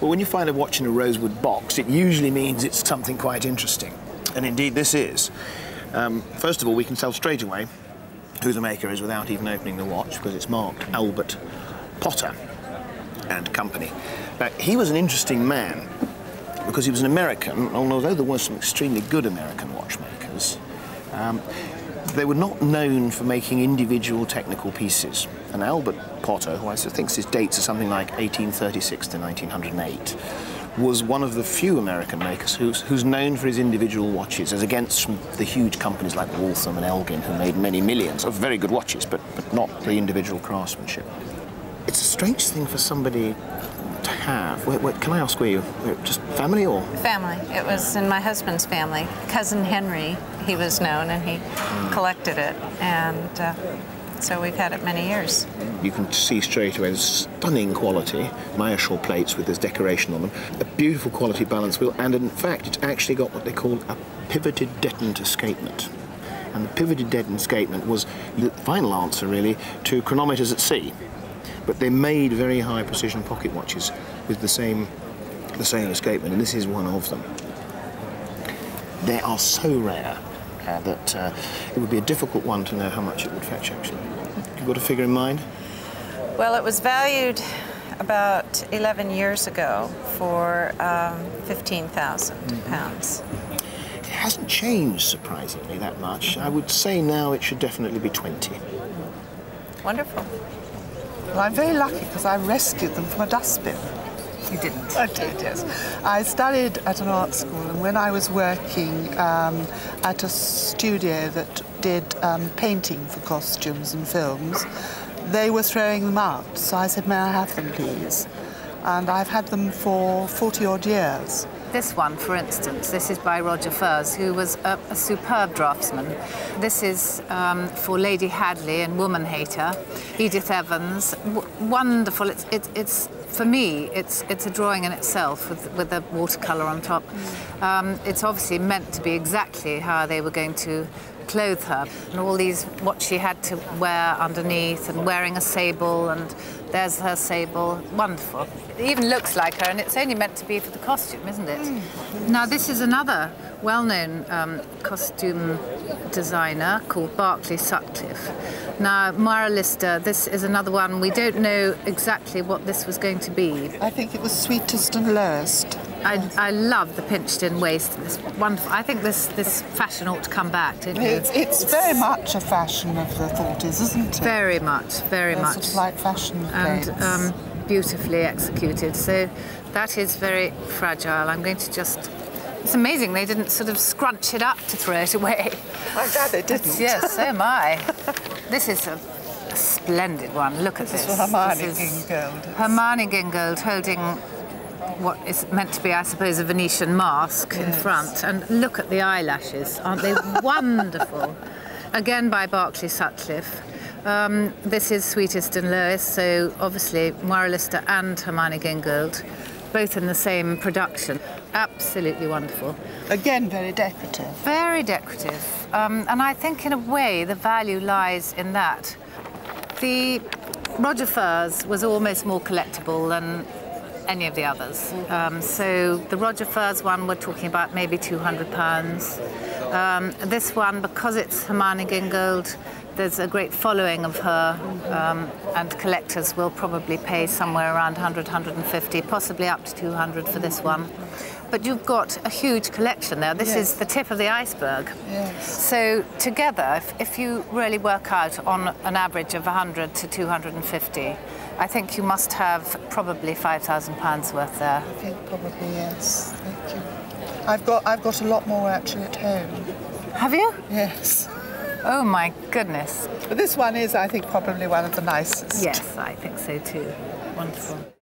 Well, when you find a watch in a rosewood box, it usually means it's something quite interesting. And indeed, this is. Um, first of all, we can tell straight away who the maker is without even opening the watch because it's marked Albert Potter and Company. Now, he was an interesting man because he was an American, although there were some extremely good American watchmakers, um, they were not known for making individual technical pieces. And Albert Potter, who I think his dates are something like 1836 to 1908, was one of the few American makers who's, who's known for his individual watches, as against the huge companies like Waltham and Elgin, who made many millions of very good watches, but, but not the individual craftsmanship. It's a strange thing for somebody have. Wait, wait, can I ask where you, just family or? Family. It was in my husband's family. Cousin Henry, he was known, and he mm. collected it. And uh, so we've had it many years. You can see straight away the stunning quality, Meyerschaul plates with this decoration on them, a beautiful quality balance wheel, and in fact it's actually got what they call a pivoted detent escapement. And the pivoted detent escapement was the final answer really to chronometers at sea. But they made very high precision pocket watches with the same the same escapement, and this is one of them. They are so rare uh, that uh, it would be a difficult one to know how much it would fetch, actually. You've got a figure in mind? Well, it was valued about 11 years ago for um, 15,000 mm -hmm. pounds. It hasn't changed, surprisingly, that much. I would say now it should definitely be 20. Wonderful. Well, I'm very lucky because I rescued them from a dustbin. You didn't? I did, yes. I studied at an art school, and when I was working um, at a studio that did um, painting for costumes and films, they were throwing them out. So I said, May I have them, please? And I've had them for 40 odd years. This one, for instance, this is by Roger Furse, who was a, a superb draftsman. This is um, for Lady Hadley and Woman Hater, Edith Evans. W wonderful. It's, it, it's for me, it's it's a drawing in itself with with a watercolor on top. Um, it's obviously meant to be exactly how they were going to clothe her and all these what she had to wear underneath and wearing a sable and there's her sable wonderful it even looks like her and it's only meant to be for the costume isn't it mm. now this is another well-known um, costume designer called Berkeley Sutcliffe. Now, Moira Lister, this is another one. We don't know exactly what this was going to be. I think it was sweetest and lowest. I, I love the pinched-in waist. This wonderful. I think this this fashion ought to come back, you? It's, it's very much a fashion of the 40s, isn't it? Very much, very They're much. Sort of like fashion and um, beautifully executed. So that is very fragile. I'm going to just it's amazing they didn't sort of scrunch it up to throw it away. I'm glad they didn't. yes, so am I. this is a, splendid one. Look at this. This is Hermione Gingold. Hermione Gingold holding what is meant to be, I suppose, a Venetian mask yes. in front. And look at the eyelashes. Aren't they wonderful? Again by Berkeley Sutcliffe. Um, this is Sweetest and Lowest, so obviously Moira Lister and Hermione Gingold both in the same production. Absolutely wonderful. Again, very decorative. Very decorative. Um, and I think, in a way, the value lies in that. The Roger Furse was almost more collectible than any of the others. Um, so the Roger Furse one, we're talking about maybe 200 pounds. Um, this one, because it's Hermione Gingold, there's a great following of her, um, and collectors will probably pay somewhere around 100, 150, possibly up to 200 for this one. But you've got a huge collection there. This yes. is the tip of the iceberg. Yes. So together, if, if you really work out on an average of 100 to 250, I think you must have probably £5,000 worth there. I think probably, yes. Thank you. I've got, I've got a lot more actually at home. Have you? Yes. Oh my goodness. But this one is, I think, probably one of the nicest. Yes, I think so too. Wonderful.